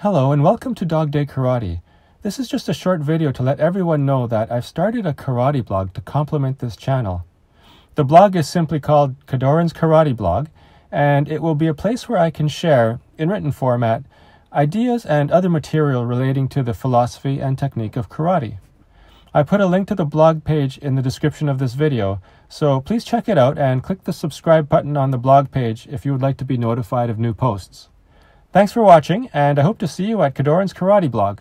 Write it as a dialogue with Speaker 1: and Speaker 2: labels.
Speaker 1: Hello and welcome to Dog Day Karate. This is just a short video to let everyone know that I've started a karate blog to complement this channel. The blog is simply called Cadorin's Karate Blog, and it will be a place where I can share, in written format, ideas and other material relating to the philosophy and technique of karate. I put a link to the blog page in the description of this video, so please check it out and click the subscribe button on the blog page if you would like to be notified of new posts. Thanks for watching, and I hope to see you at Cadorin's Karate Blog.